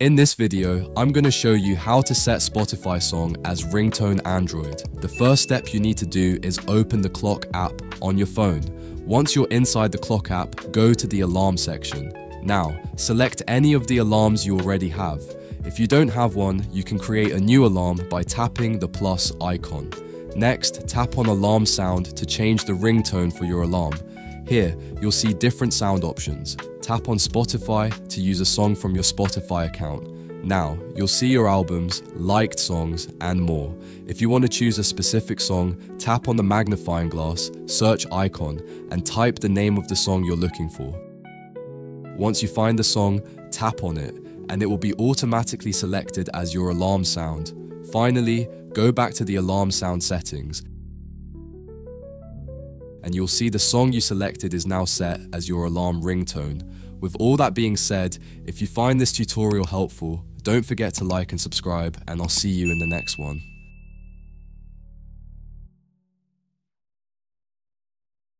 In this video, I'm going to show you how to set Spotify song as ringtone Android. The first step you need to do is open the clock app on your phone. Once you're inside the clock app, go to the alarm section. Now, select any of the alarms you already have. If you don't have one, you can create a new alarm by tapping the plus icon. Next, tap on alarm sound to change the ringtone for your alarm. Here, you'll see different sound options. Tap on Spotify to use a song from your Spotify account. Now, you'll see your albums, liked songs, and more. If you want to choose a specific song, tap on the magnifying glass, search icon, and type the name of the song you're looking for. Once you find the song, tap on it, and it will be automatically selected as your alarm sound. Finally, go back to the alarm sound settings, and you'll see the song you selected is now set as your alarm ringtone. With all that being said, if you find this tutorial helpful, don't forget to like and subscribe, and I'll see you in the next one.